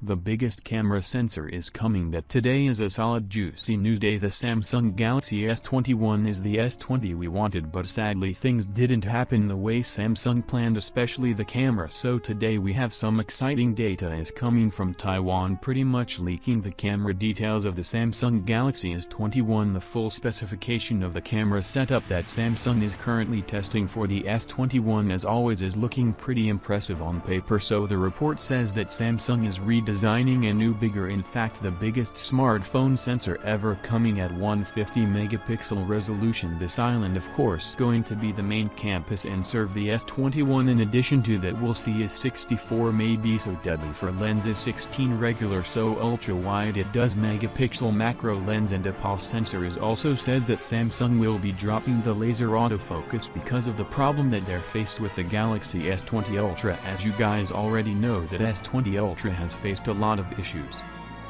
The biggest camera sensor is coming that today is a solid juicy news day. The Samsung Galaxy S21 is the S20 we wanted but sadly things didn't happen the way Samsung planned especially the camera. So today we have some exciting data is coming from Taiwan pretty much leaking the camera details of the Samsung Galaxy S21 the full specification of the camera setup that Samsung is currently testing for. The S21 as always is looking pretty impressive on paper so the report says that Samsung is redesigning designing a new bigger in fact the biggest smartphone sensor ever coming at 150 megapixel resolution. This island of course going to be the main campus and serve the S21 in addition to that. We'll see a 64 maybe so deadly for lenses 16 regular so ultra wide. It does megapixel macro lens and a pulse sensor. Is also said that Samsung will be dropping the laser autofocus because of the problem that they're faced with the Galaxy S20 Ultra. As you guys already know that S20 Ultra has faced faced a lot of issues.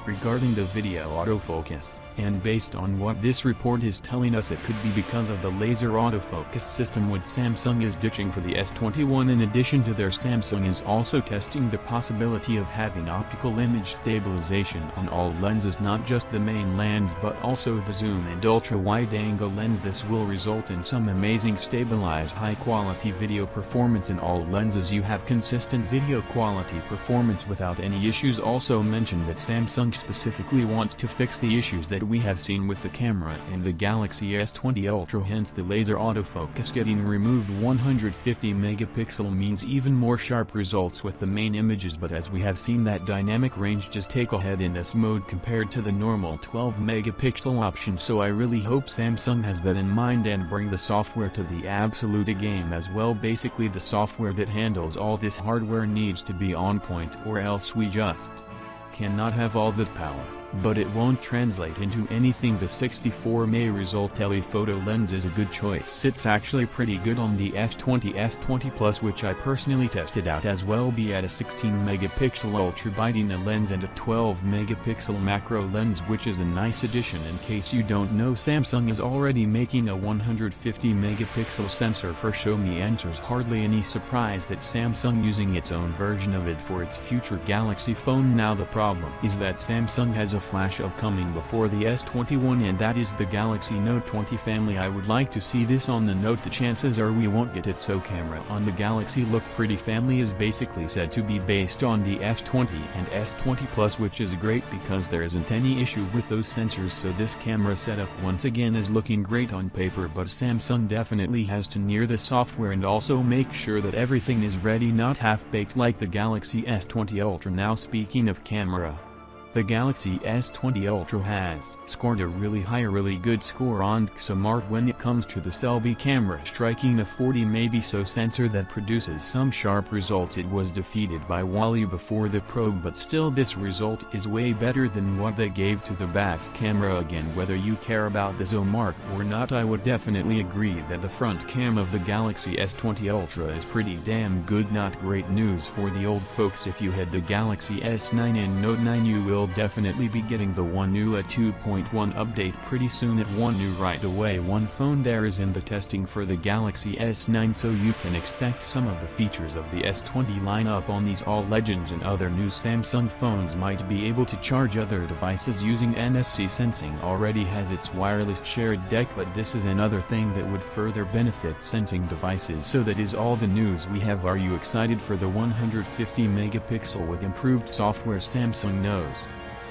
Regarding the video autofocus, and based on what this report is telling us it could be because of the laser autofocus system what Samsung is ditching for the S21 in addition to their Samsung is also testing the possibility of having optical image stabilization on all lenses not just the main lens but also the zoom and ultra-wide-angle lens. This will result in some amazing stabilized high-quality video performance in all lenses. You have consistent video quality performance without any issues. Also mentioned that Samsung specifically wants to fix the issues that we have seen with the camera in the Galaxy S20 Ultra hence the laser autofocus getting removed. 150 megapixel means even more sharp results with the main images but as we have seen that dynamic range just take ahead in this mode compared to the normal 12 megapixel option. So I really hope Samsung has that in mind and bring the software to the absolute game as well. Basically the software that handles all this hardware needs to be on point or else we just cannot have all that power, but it won't translate into anything. The 64 May result. Telephoto lens is a good choice. It's actually pretty good on the S20 S20 Plus which I personally tested out as well. Be at a 16 megapixel ultra wide lens and a 12 megapixel macro lens which is a nice addition in case you don't know. Samsung is already making a 150 megapixel sensor for Xiaomi answers. Hardly any surprise that Samsung using its own version of it for its future Galaxy phone. Now the problem is that Samsung has a flash of coming before the S21 and that is the Galaxy Note 20 family. I would like to see this on the Note. The chances are we won't get it. So camera on the Galaxy Look Pretty family is basically said to be based on the S20 and S20 Plus which is great because there isn't any issue with those sensors. So this camera setup once again is looking great on paper but Samsung definitely has to near the software and also make sure that everything is ready not half-baked like the Galaxy S20 Ultra. Now speaking of camera. The Galaxy S20 Ultra has scored a really high really good score on DxOMark when it comes to the selfie camera striking a 40 maybe so sensor that produces some sharp results. It was defeated by Huawei P40 Pro but still this result is way better than what they gave to the back camera. Again whether you care about the DxOMark or not I would definitely agree that the front cam of the Galaxy S20 Ultra is pretty damn good. Not great news for the old folks. If you had the Galaxy S9 and Note 9 you will definitely be getting the One UI a 2.1 update pretty soon at One UI right away. One phone there is in the testing for the Galaxy S9 so you can expect some of the features of the S20 lineup on these all legends and other new Samsung phones might be able to charge other devices using NFC sensing. Already has its wireless shared deck but this is another thing that would further benefit Samsung devices. So that is all the news we have. Are you excited for the 150 megapixel with improved software? Samsung knows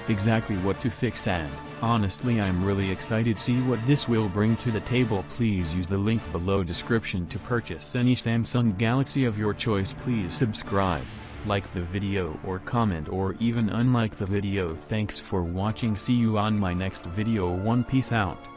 exactly what to fix and, honestly I'm really excited to see what this will bring to the table. Please use the link below description to purchase any Samsung Galaxy of your choice. Please subscribe, like the video or comment or even unlike the video. Thanks for watching. See you on my next video. One peace out.